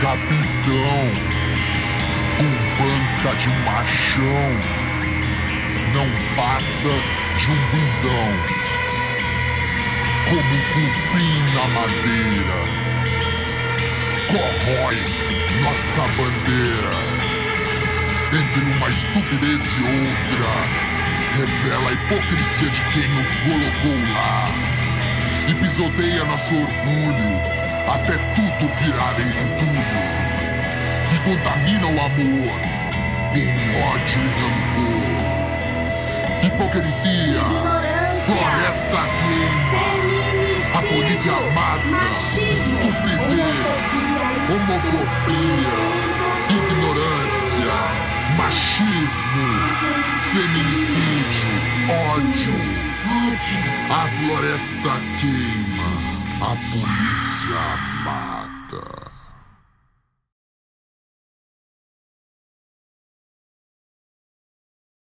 capitão com banca de machão não passa de um bundão como cupim na madeira corrói nossa bandeira entre uma estupidez e outra revela a hipocrisia de quem o colocou lá e pisoteia nosso orgulho até tudo virar entulho e contamina o amor com ódio e rancor. Hipocrisia, floresta queima, a polícia mata, estupidez, homofobia, ignorância, machismo, feminicídio, ódio. A floresta queima. A polícia mata.